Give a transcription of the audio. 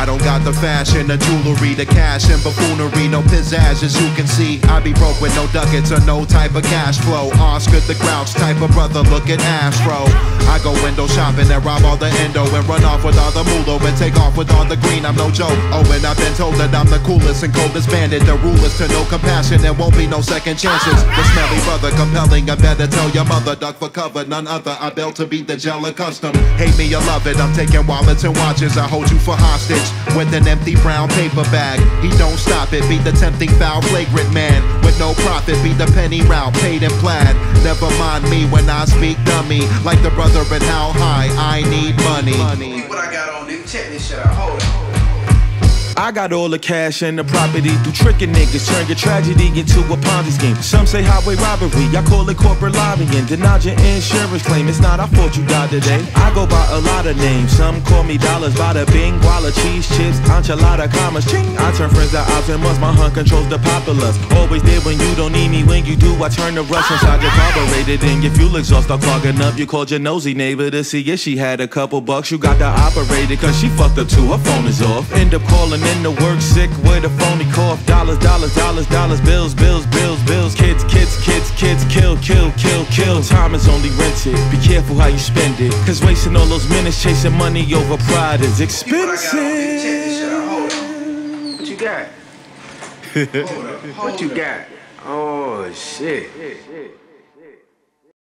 I don't got the fashion, the jewelry, the cash, and buffoonery, no pizzazz, as you can see. I be broke with no ducats or no type of cash flow. Oscar the Grouch type of brother, look at Astro. I go window shopping and rob all the endo and run off with the mulo oh, and take off with all the green. I'm no joke. Oh, and I've been told that I'm the coolest and coldest bandit. The rule is to no compassion, there won't be no second chances. The smelly brother, compelling, I better tell your mother, duck for cover, none other. I built to beat the gel custom. Hate me or love it, I'm taking wallets and watches. I hold you for hostage with an empty brown paper bag. He don't stop it, be the tempting foul flagrant man with no profit. Be the penny route, paid in plaid. Never mind me when I speak dummy. Like the brother in how high I need money. What Check this shit out. Hold on. I got all the cash and the property through tricking niggas. Turn your tragedy into a Ponzi scheme. Some say highway robbery, I call it corporate lobbying. Denied your insurance claim, it's not, I thought you died today. I go by a lot of names, some call me dollars, bada bing, guala, cheese chips, enchilada, commas, ching. I turn friends to ops and must, my hunt controls the populace. Always there when you don't need me, when you do, I turn the rush inside your carbureted. And your fuel exhaust start clogging up, you called your nosy neighbor to see if she had a couple bucks. You got the operated, cause she fucked up too, her phone is off. End up calling in to work sick with a phony cough. Dollars, dollars, dollars, dollars, bills, bills, bills, bills. Kids, kids, kids, kids, kill, kill, kill, kill. Time is only rented. Be careful how you spend it. Cause wasting all those minutes chasing money over pride is What got? Hold up. Hold What you got? Oh shit.